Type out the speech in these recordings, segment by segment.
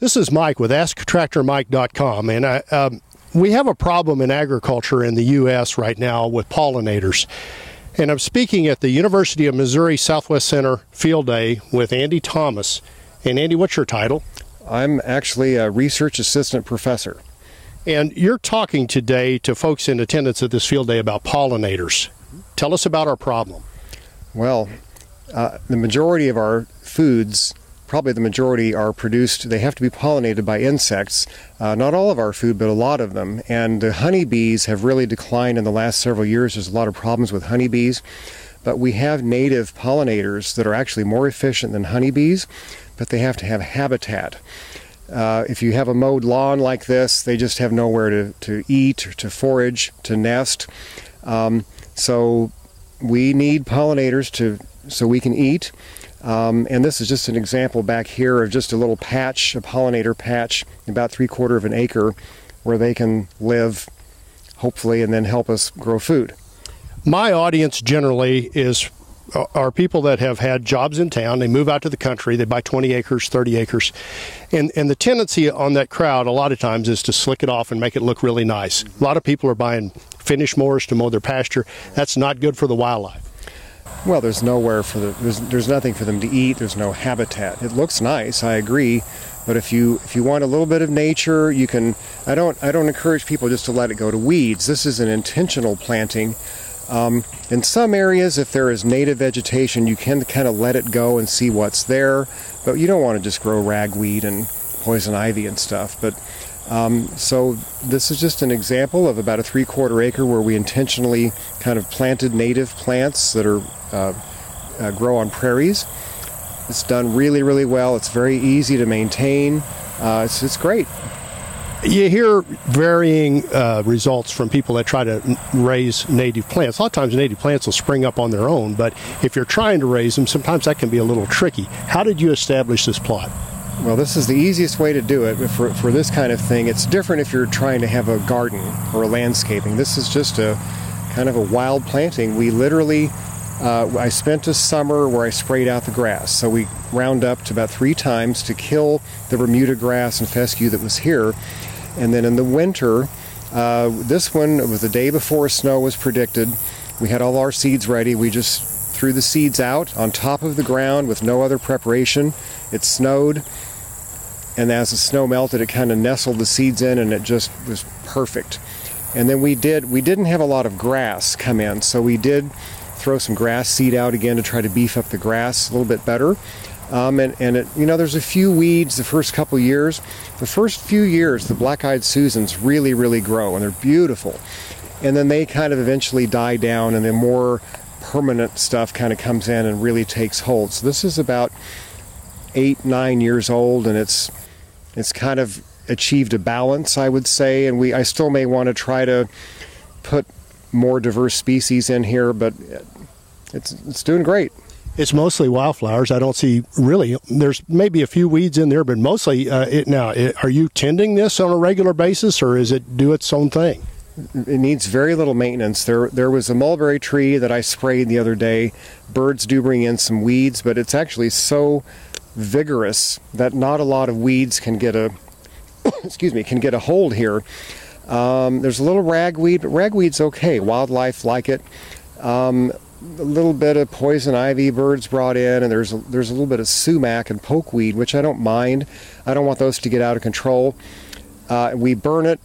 This is Mike with AskTractorMike.com, and I, um, we have a problem in agriculture in the U.S. right now with pollinators. And I'm speaking at the University of Missouri Southwest Center Field Day with Andy Thomas. And Andy, what's your title? I'm actually a research assistant professor. And you're talking today to folks in attendance at this field day about pollinators. Tell us about our problem. Well, uh, the majority of our foods probably the majority are produced, they have to be pollinated by insects. Uh, not all of our food, but a lot of them. And the honeybees have really declined in the last several years. There's a lot of problems with honeybees. But we have native pollinators that are actually more efficient than honeybees, but they have to have habitat. Uh, if you have a mowed lawn like this, they just have nowhere to, to eat, to forage, to nest. Um, so we need pollinators to so we can eat. Um, and this is just an example back here of just a little patch, a pollinator patch, about three quarter of an acre, where they can live, hopefully, and then help us grow food. My audience generally is uh, are people that have had jobs in town. They move out to the country. They buy 20 acres, 30 acres, and and the tendency on that crowd a lot of times is to slick it off and make it look really nice. A lot of people are buying finish mowers to mow their pasture. That's not good for the wildlife. Well, there's nowhere for the there's there's nothing for them to eat. There's no habitat. It looks nice, I agree, but if you if you want a little bit of nature, you can. I don't I don't encourage people just to let it go to weeds. This is an intentional planting. Um, in some areas, if there is native vegetation, you can kind of let it go and see what's there, but you don't want to just grow ragweed and poison ivy and stuff. But um, so this is just an example of about a three quarter acre where we intentionally kind of planted native plants that are uh, uh, grow on prairies. It's done really, really well. It's very easy to maintain. Uh, it's, it's great. You hear varying uh, results from people that try to raise native plants. A lot of times, native plants will spring up on their own, but if you're trying to raise them, sometimes that can be a little tricky. How did you establish this plot? Well, this is the easiest way to do it for, for this kind of thing. It's different if you're trying to have a garden or a landscaping. This is just a kind of a wild planting. We literally, uh, I spent a summer where I sprayed out the grass. So we round up to about three times to kill the Bermuda grass and fescue that was here. And then in the winter, uh, this one was the day before snow was predicted. We had all our seeds ready. We just threw the seeds out on top of the ground with no other preparation. It snowed and as the snow melted, it kind of nestled the seeds in, and it just was perfect. And then we did we didn't have a lot of grass come in, so we did throw some grass seed out again to try to beef up the grass a little bit better. Um, and, and it, you know, there's a few weeds the first couple years. The first few years, the black-eyed Susans really, really grow, and they're beautiful. And then they kind of eventually die down, and the more permanent stuff kind of comes in and really takes hold. So this is about eight, nine years old, and it's it's kind of achieved a balance, I would say, and we I still may want to try to put more diverse species in here, but it's it's doing great. It's mostly wildflowers. I don't see really. There's maybe a few weeds in there, but mostly. Uh, it, now, it, are you tending this on a regular basis, or is it do its own thing? It needs very little maintenance. There, there was a mulberry tree that I sprayed the other day. Birds do bring in some weeds, but it's actually so vigorous that not a lot of weeds can get a excuse me can get a hold here. Um, there's a little ragweed, but ragweed's okay. Wildlife like it. Um, a little bit of poison ivy birds brought in, and there's a, there's a little bit of sumac and pokeweed, which I don't mind. I don't want those to get out of control. Uh, we burn it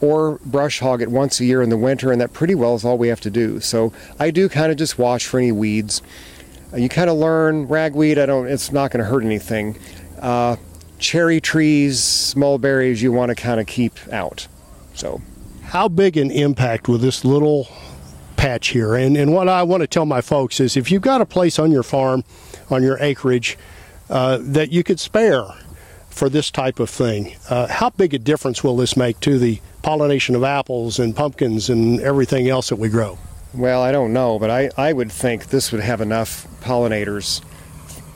or brush hog it once a year in the winter, and that pretty well is all we have to do. So I do kind of just watch for any weeds. Uh, you kind of learn ragweed. I don't. It's not going to hurt anything. Uh, cherry trees, mulberries, you want to kind of keep out. So, how big an impact will this little patch here? And and what I want to tell my folks is, if you've got a place on your farm, on your acreage, uh, that you could spare for this type of thing, uh, how big a difference will this make to the pollination of apples and pumpkins and everything else that we grow? Well, I don't know, but I, I would think this would have enough pollinators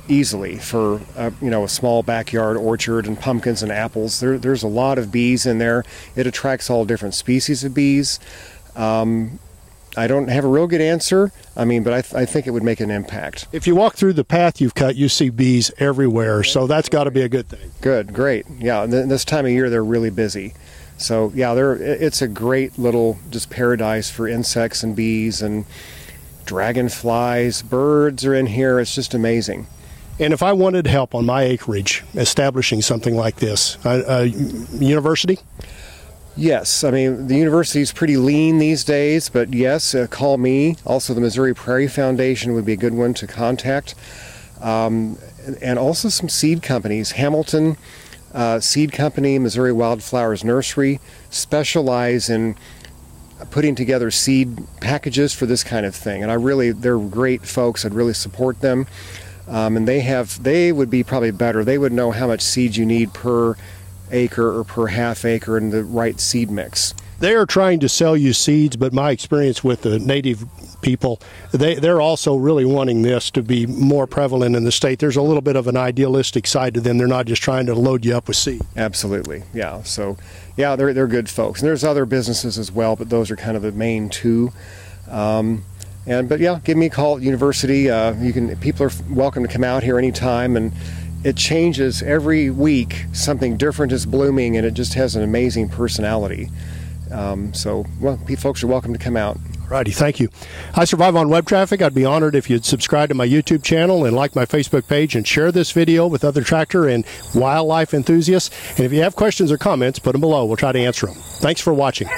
easily for uh, you know a small backyard orchard and pumpkins and apples. There, there's a lot of bees in there. It attracts all different species of bees. Um, I don't have a real good answer. I mean, but I, th- I think it would make an impact. If you walk through the path you've cut, you see bees everywhere, so that's got to be a good thing. Good, great. Yeah, th- this time of year they're really busy. So yeah, they're it's a great little just paradise for insects and bees and dragonflies, birds are in here. It's just amazing. And if I wanted help on my acreage establishing something like this, uh, uh, a, a university? Yes, I mean the university is pretty lean these days, but yes, uh, call me. Also, the Missouri Prairie Foundation would be a good one to contact, um, and also some seed companies. Hamilton uh, Seed Company, Missouri Wildflowers Nursery specialize in putting together seed packages for this kind of thing, and I really they're great folks. I'd really support them, um, and they have they would be probably better. They would know how much seeds you need per acre or per half acre and the right seed mix. They are trying to sell you seeds, but my experience with the native people, they, they're also really wanting this to be more prevalent in the state. There's a little bit of an idealistic side to them. They're not just trying to load you up with seed. Absolutely, yeah. So, yeah, they're, they're good folks. And there's other businesses as well, but those are kind of the main two. Um, and but yeah, give me a call at university. Uh, you can people are welcome to come out here anytime and it changes every week. Something different is blooming, and it just has an amazing personality. Um, so, well, folks are welcome to come out. Righty, thank you. I survive on web traffic. I'd be honored if you'd subscribe to my YouTube channel and like my Facebook page and share this video with other tractor and wildlife enthusiasts. And if you have questions or comments, put them below. We'll try to answer them. Thanks for watching.